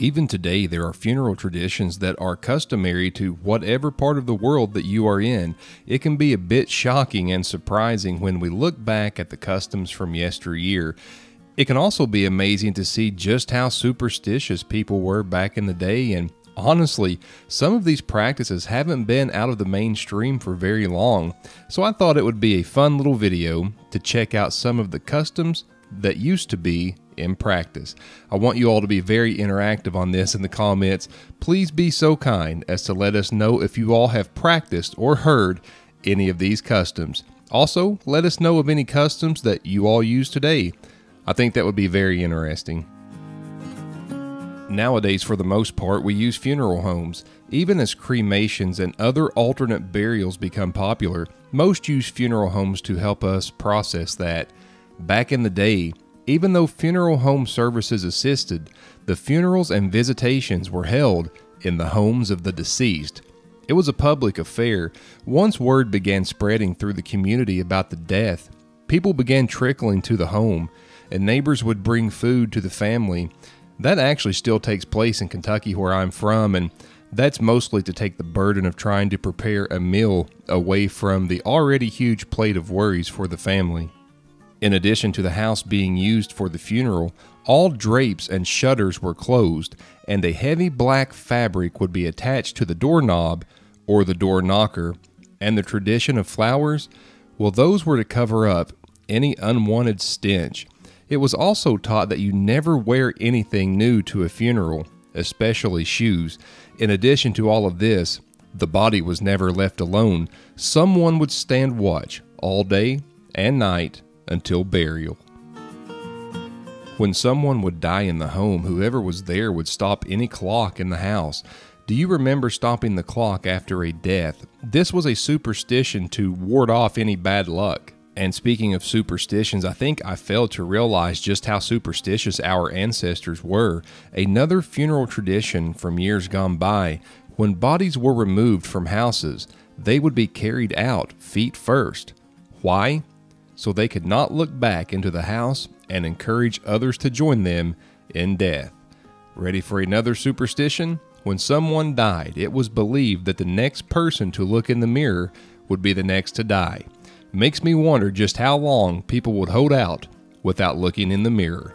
Even today, there are funeral traditions that are customary to whatever part of the world that you are in. It can be a bit shocking and surprising when we look back at the customs from yesteryear. It can also be amazing to see just how superstitious people were back in the day, and honestly, some of these practices haven't been out of the mainstream for very long. So I thought it would be a fun little video to check out some of the customs that used to be in practice. I want you all to be very interactive on this in the comments. Please be so kind as to let us know if you all have practiced or heard any of these customs. Also, let us know of any customs that you all use today. I think that would be very interesting. Nowadays, for the most part, we use funeral homes. Even as cremations and other alternate burials become popular, most use funeral homes to help us process that. Back in the day, even though funeral home services assisted, the funerals and visitations were held in the homes of the deceased. It was a public affair. Once word began spreading through the community about the death, people began trickling to the home, and neighbors would bring food to the family. That actually still takes place in Kentucky, where I'm from, and that's mostly to take the burden of trying to prepare a meal away from the already huge plate of worries for the family. In addition to the house being used for the funeral, all drapes and shutters were closed, and a heavy black fabric would be attached to the doorknob or the door knocker. And the tradition of flowers, well, those were to cover up any unwanted stench. It was also taught that you never wear anything new to a funeral, especially shoes. In addition to all of this, the body was never left alone. Someone would stand watch all day and night until burial. When someone would die in the home, whoever was there would stop any clock in the house. Do you remember stopping the clock after a death? This was a superstition to ward off any bad luck. And speaking of superstitions, I think I failed to realize just how superstitious our ancestors were. Another funeral tradition from years gone by when bodies were removed from houses, they would be carried out feet first. Why? So they could not look back into the house and encourage others to join them in death. Ready for another superstition? When someone died, it was believed that the next person to look in the mirror would be the next to die. Makes me wonder just how long people would hold out without looking in the mirror.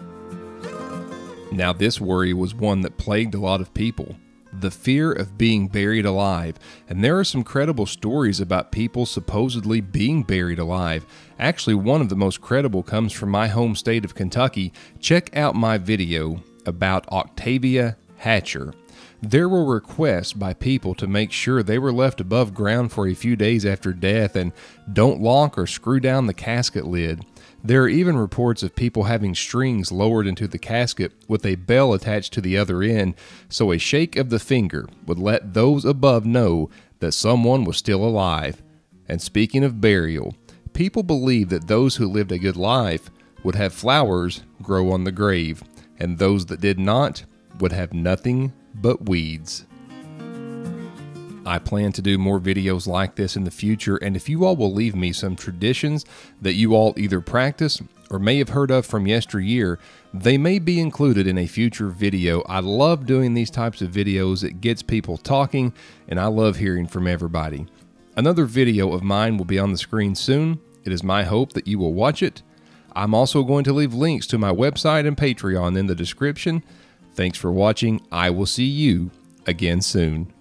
Now, this worry was one that plagued a lot of people the fear of being buried alive. And there are some credible stories about people supposedly being buried alive. Actually, one of the most credible comes from my home state of Kentucky. Check out my video about Octavia Hatcher. There were requests by people to make sure they were left above ground for a few days after death and don't lock or screw down the casket lid. There are even reports of people having strings lowered into the casket with a bell attached to the other end, so a shake of the finger would let those above know that someone was still alive. And speaking of burial, people believe that those who lived a good life would have flowers grow on the grave, and those that did not would have nothing but weeds. I plan to do more videos like this in the future, and if you all will leave me some traditions that you all either practice or may have heard of from yesteryear, they may be included in a future video. I love doing these types of videos. It gets people talking, and I love hearing from everybody. Another video of mine will be on the screen soon. It is my hope that you will watch it. I'm also going to leave links to my website and Patreon in the description. Thanks for watching. I will see you again soon.